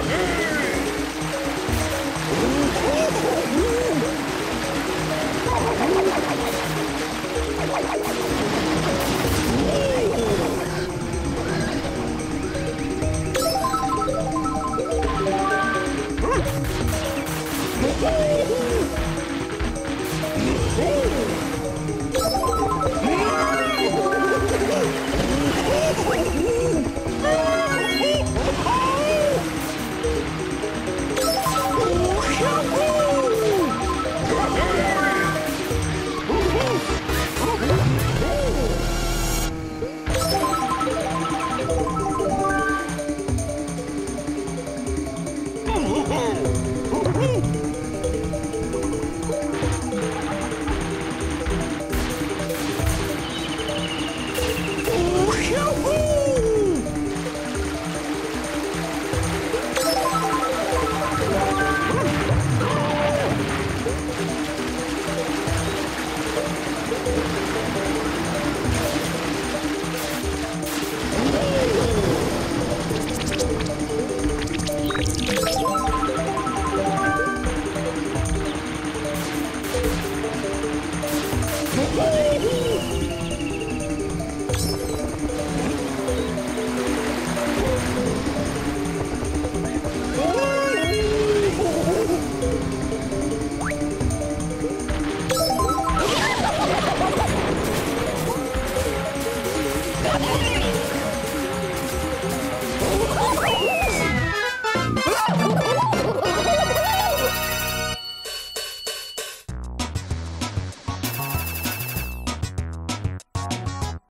Woo! Woo!